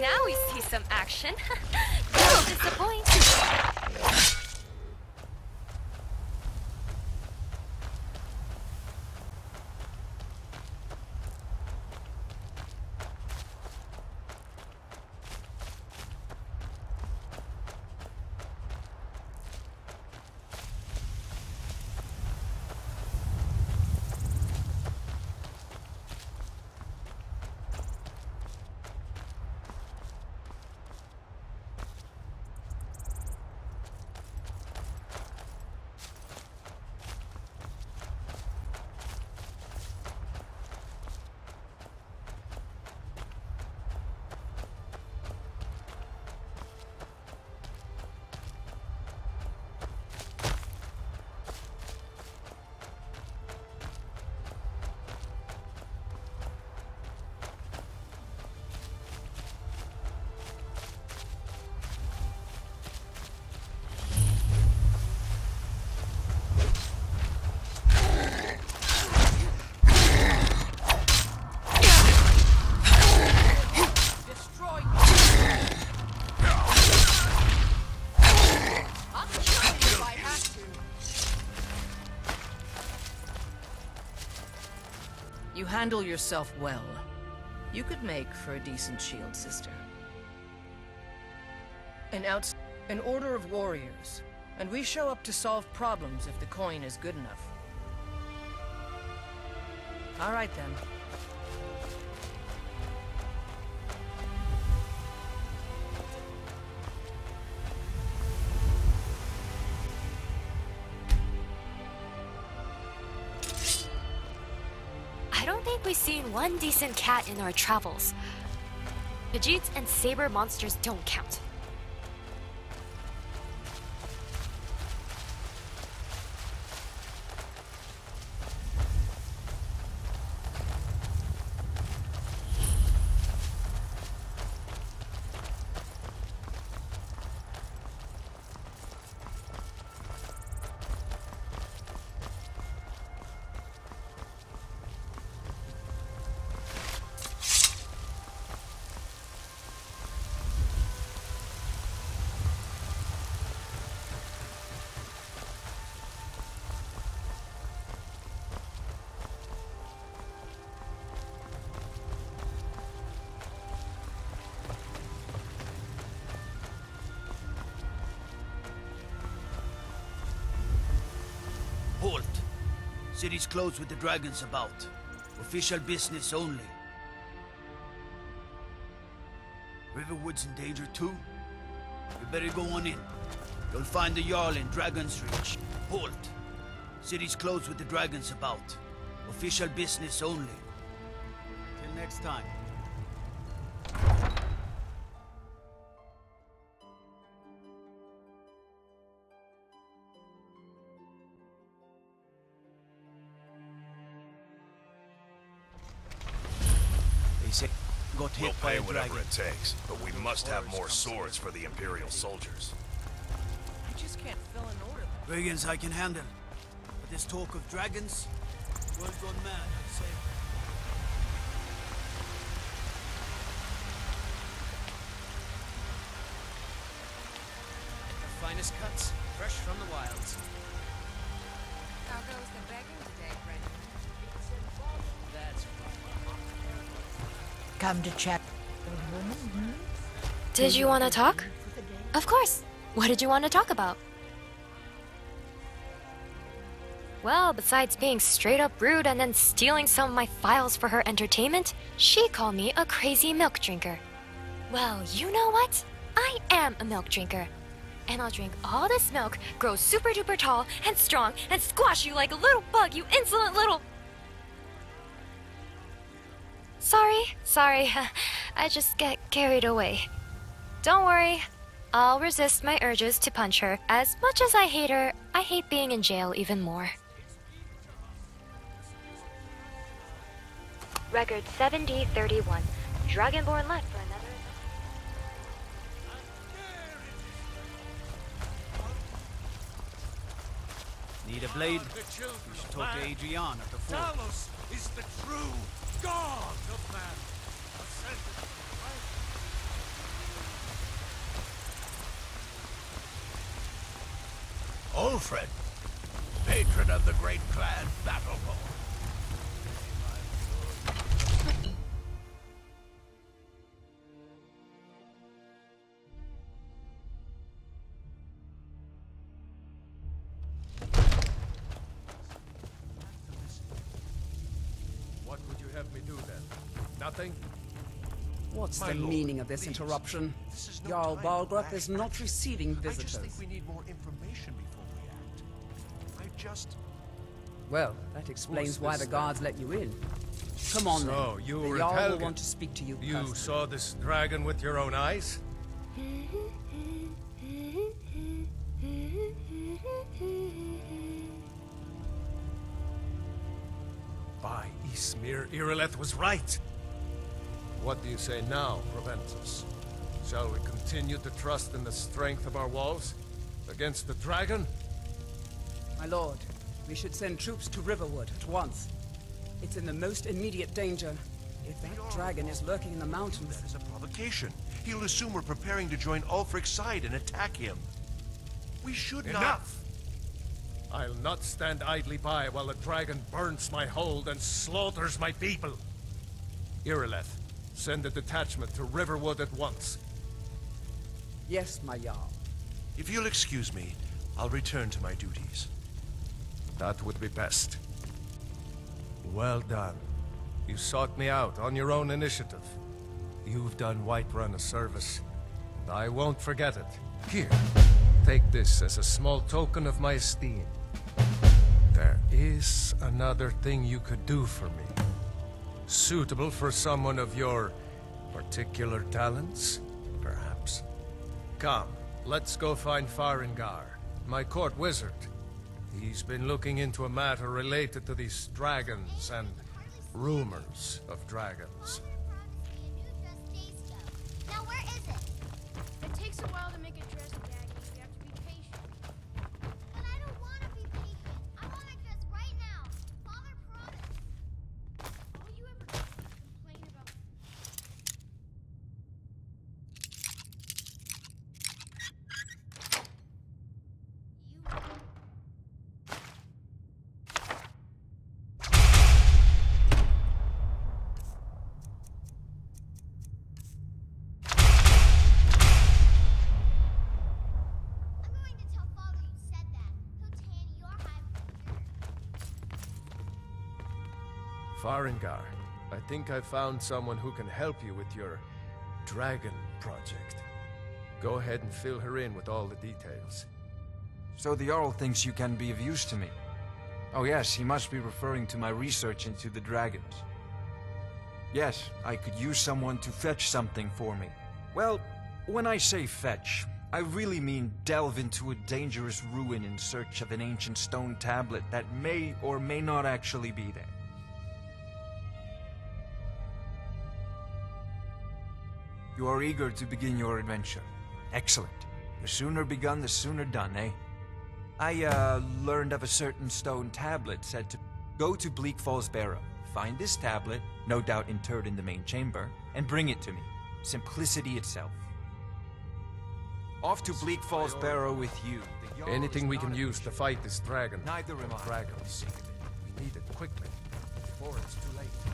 Now we see some action. Don't disappoint. Handle yourself well. You could make for a decent shield sister. An outs an order of warriors, and we show up to solve problems if the coin is good enough. All right then. We've seen one decent cat in our travels. Pidgeots and saber monsters don't count. City's closed with the dragons about. Official business only. Riverwood's in danger too? You better go on in. You'll find the Jarl in Dragon's Reach. Halt! City's closed with the dragons about. Official business only. Till next time. We'll pay whatever dragon. it takes, but we must have more swords for the Imperial soldiers. I just can't fill an order. Brigands I can handle. But this talk of dragons, world gone mad, I'd say. The finest cuts, fresh from the wilds. Come to chat. Did you want to talk? Of course. What did you want to talk about? Well, besides being straight up rude and then stealing some of my files for her entertainment, she called me a crazy milk drinker. Well, you know what? I am a milk drinker. And I'll drink all this milk, grow super duper tall and strong, and squash you like a little bug, you insolent little. Sorry, sorry. I just get carried away. Don't worry. I'll resist my urges to punch her. As much as I hate her, I hate being in jail even more. Record 7D31. Dragonborn left for another. Need a blade? You should talk to Adrianne at the fort. Talos is the true God of man, ascended from. Ulfred, patron of the great clan battleborn. Have me do then? Nothing? What's My the lord, meaning of this please. interruption? This is no Jarl time for Balgruuf rash is not action. receiving I visitors. just think we need more information before we act. I just... Well, that explains why the guards let you in. Come on So, then. you the were Jarl will Helgen. want to speak to you You personally. saw this dragon with your own eyes? By Ysmir, Irileth was right. What do you say now, Proventus? Shall we continue to trust in the strength of our walls? Against the dragon? My lord, we should send troops to Riverwood at once. It's in the most immediate danger. If that dragon is lurking in the mountains, That is a provocation. He'll assume we're preparing to join Ulfric's side and attack him. We should not... Enough! I'll not stand idly by while the dragon burns my hold and slaughters my people. Irileth, send a detachment to Riverwood at once. yes, my Jarl. If you'll excuse me, I'll return to my duties. That would be best. Well done. You sought me out on your own initiative. You've done Whiterun a service, and I won't forget it. Here, take this as a small token of my esteem. Is another thing you could do for me. Suitable for someone of your particular talents, perhaps. Come, let's go find Farengar, my court wizard. He's been looking into a matter related to these dragons and rumors of dragons. With Farengar, I think I found someone who can help you with your dragon project. Go ahead and fill her in with all the details. So the Jarl thinks you can be of use to me. Oh yes, he must be referring to my research into the dragons. Yes, I could use someone to fetch something for me. Well, when I say fetch, I really mean delve into a dangerous ruin in search of an ancient stone tablet that may or may not actually be there. You are eager to begin your adventure. Excellent. The sooner begun, the sooner done, eh? I, uh, learned of a certain stone tablet said to go to Bleak Falls Barrow, find this tablet, no doubt interred in the main chamber, and bring it to me. Simplicity itself. Off to Bleak Falls Barrow with you. Anything we can use to fight this dragon. Neither am I. Dragons. We need it quickly, before it's too late.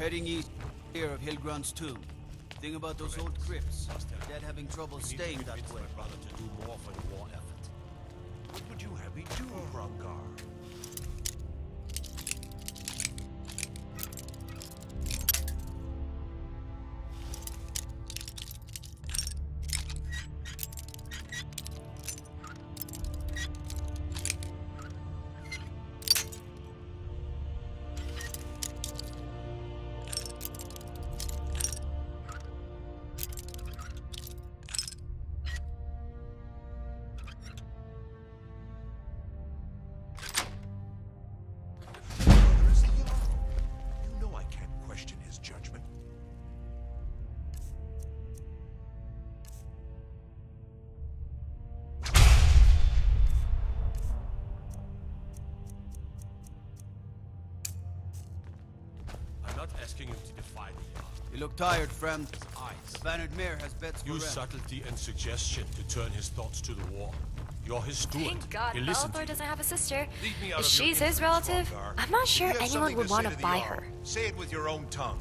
Heading east, here of Hillgrund's tomb. Thing about those old crypts. Dad having trouble staying that way. my brother to do more for the war effort. What would you have me do, Hrongar? You look tired, friend. The Bannered Mare has bets for Use rent. subtlety and suggestion to turn his thoughts to the war. You're his steward. Thank God He'll listen to Belethor you. doesn't have a sister. Leave me out If of your she's his relative, I'm not sure anyone would want to buy her. Say it with your own tongue.